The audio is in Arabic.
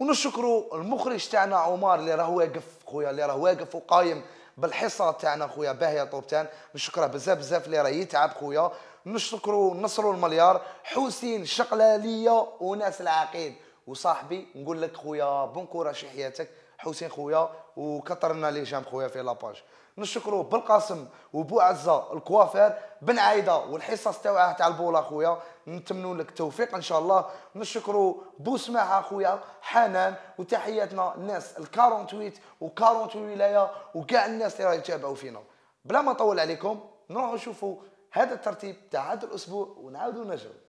ونشكروا المخرج تاعنا عمر اللي راه واقف خويا اللي راه واقف وقايم بالحصه تاعنا خويا باهية طوبتان. نشكره بزاف بزاف اللي راه يتعب خويا. نشكروا نصروا المليار حسين شقلالية وناس العقيد وصاحبي نقول لك خويا بون كوراج حياتك. حسين خويا وكثرنا لي جام خويا في لاباج. نشكروا بالقاسم وبو عزة الكوافير بن عايدة والحصص تاعها تاع البوله خويا. نتمنوا لك التوفيق إن شاء الله. نشكروا بو سماحة خويا حنان وتحياتنا الناس ال 48 و 48 ولايه وكاع الناس اللي راهي يتابعوا فينا. بلا ما نطول عليكم نروحوا نشوفوا هذا الترتيب تاع هذا الأسبوع ونعاودوا نرجعوا